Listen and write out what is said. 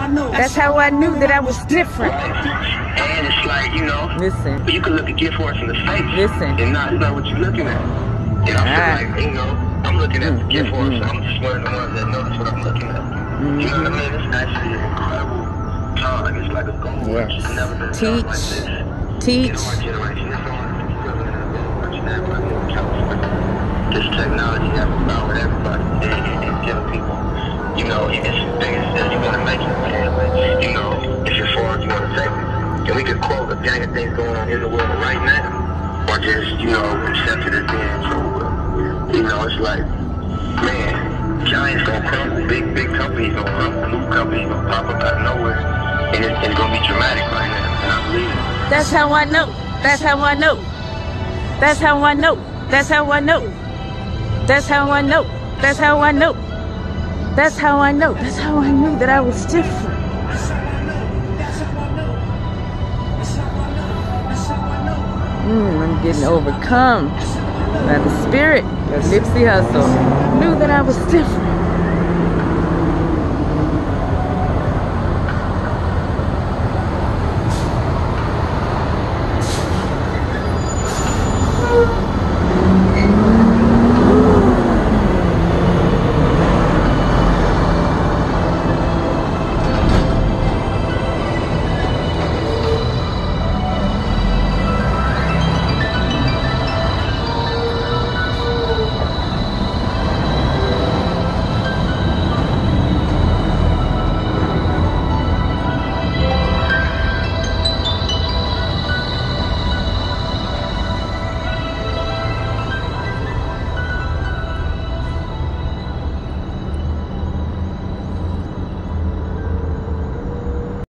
I know. That's how I knew that I was different. And it's like, you know, Listen. you can look a gift horse in the face. Listen. And not, it's not what you're looking at. And I Ah. feel like, you know, I'm looking at the Mm, gift mm, horse. mm. I'm just one of the ones that notice what I'm looking at. You know what I mean? It's actually an incredible time. It's like a gold rush. Yes. It's never been a time like Teach. this. Teach. In our Could gang of things going on in the world right now, or just, you know, accept it as being true. You know, it's like, man, giants gonna crumble, big, big companies gonna crumble, new companies gonna pop up out of nowhere, and it's, it's gonna be dramatic right now, and I believe it. That's how I know. That's how I know. That's how I know. That's how I know. That's how I know. That's how I know. That's how I know. That's how I knew that I was different. Getting overcome by the spirit of Nipsey Hussle. Knew that I was different.